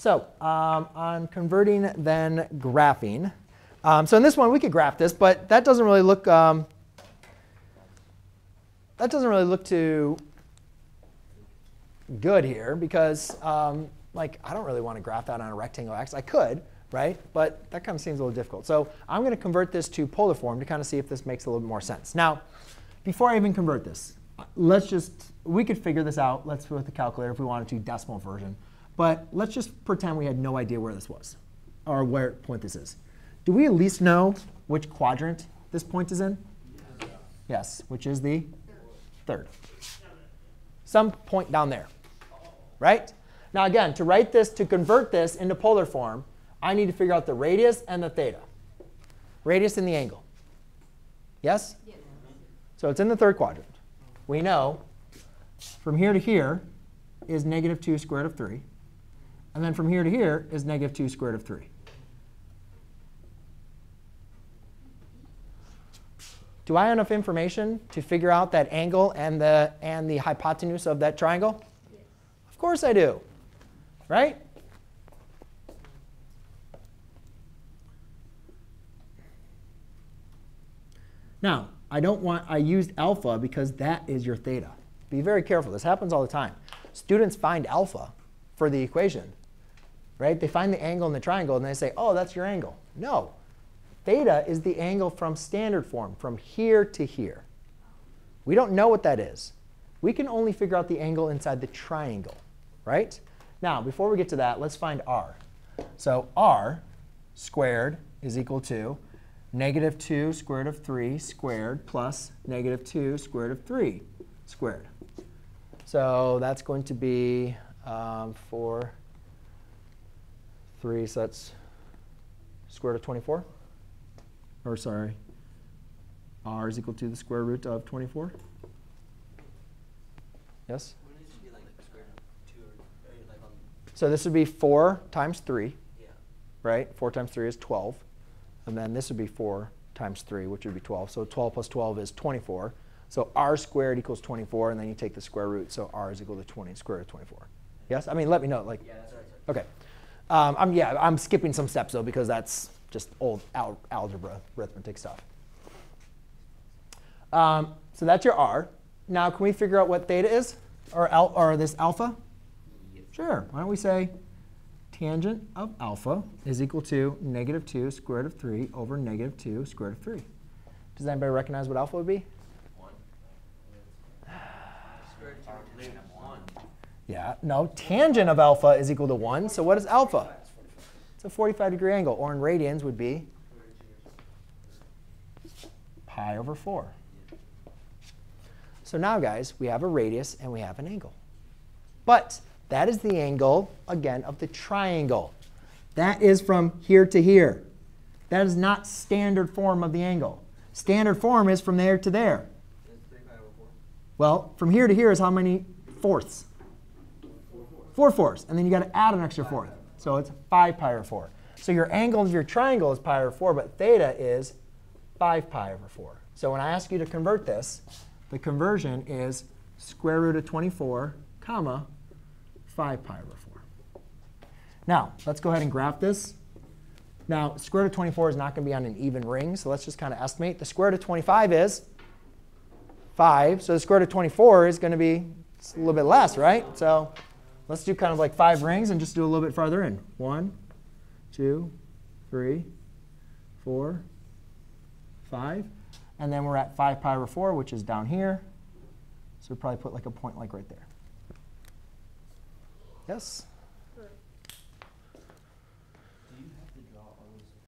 So um, on converting then graphing. Um, so in this one, we could graph this, but that doesn't really look um, that doesn't really look too good here because um, like I don't really want to graph that on a rectangle axis. I could, right? But that kind of seems a little difficult. So I'm going to convert this to polar form to kind of see if this makes a little bit more sense. Now, before I even convert this, let's just, we could figure this out. Let's with the calculator if we wanted to decimal version. But let's just pretend we had no idea where this was or where point this is. Do we at least know which quadrant this point is in? Yes, which is the third. Some point down there, right? Now again, to write this, to convert this into polar form, I need to figure out the radius and the theta. Radius and the angle. Yes? yes? So it's in the third quadrant. We know from here to here is negative 2 squared of 3. And then from here to here is negative 2 squared of 3. Do I have enough information to figure out that angle and the, and the hypotenuse of that triangle? Yes. Of course I do. Right? Now, I don't want, I used alpha because that is your theta. Be very careful. This happens all the time. Students find alpha for the equation, right? They find the angle in the triangle and they say, oh, that's your angle. No. Theta is the angle from standard form, from here to here. We don't know what that is. We can only figure out the angle inside the triangle, right? Now, before we get to that, let's find r. So r squared is equal to negative 2 square root of 3 squared plus negative 2 square root of 3 squared. So that's going to be um, 4, 3, so that's square root of 24. Or sorry, r is equal to the square root of 24. Yes? So this would be 4 times 3, yeah. right? 4 times 3 is 12. And then this would be 4 times 3, which would be 12. So 12 plus 12 is 24. So r squared equals 24, and then you take the square root. So r is equal to 20 square root of 24. Yes? I mean, let me know. Like, yeah, that's right. OK. Um, I'm, yeah, I'm skipping some steps, though, because that's just old al algebra, arithmetic stuff. Um, so that's your r. Now, can we figure out what theta is, or, al or this alpha? Sure. Why don't we say tangent of alpha is equal to negative 2 square root of 3 over negative 2 square root of 3. Does anybody recognize what alpha would be? 1. Yeah, no, tangent of alpha is equal to 1. So what is alpha? It's a 45 degree angle, or in radians would be pi over 4. So now, guys, we have a radius and we have an angle. But that is the angle, again, of the triangle. That is from here to here. That is not standard form of the angle. Standard form is from there to there. Well, from here to here is how many fourths? Four fourths. And then you got to add an extra fourth. So it's 5 pi over 4. So your angle of your triangle is pi over 4, but theta is 5 pi over 4. So when I ask you to convert this, the conversion is square root of 24, comma, 5 pi over 4. Now, let's go ahead and graph this. Now, square root of 24 is not going to be on an even ring, so let's just kind of estimate. The square root of 25 is 5. So the square root of 24 is going to be a little bit less, right? So let's do kind of like 5 rings and just do a little bit farther in. 1, 2, 3, 4, 5. And then we're at 5 pi over 4, which is down here. So we'll probably put like a point like right there. Yes?